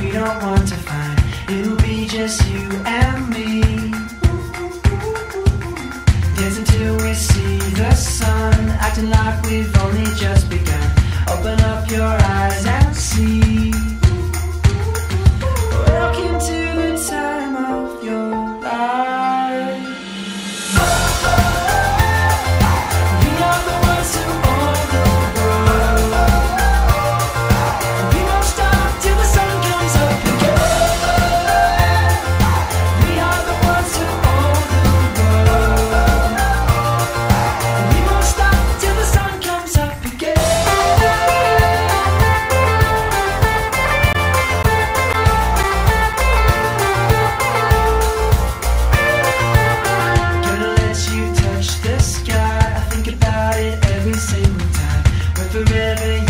we don't want to find. It'll be just you and me. Dance until we see the sun, acting like we've only just begun. Open up your every single time. We're forever young.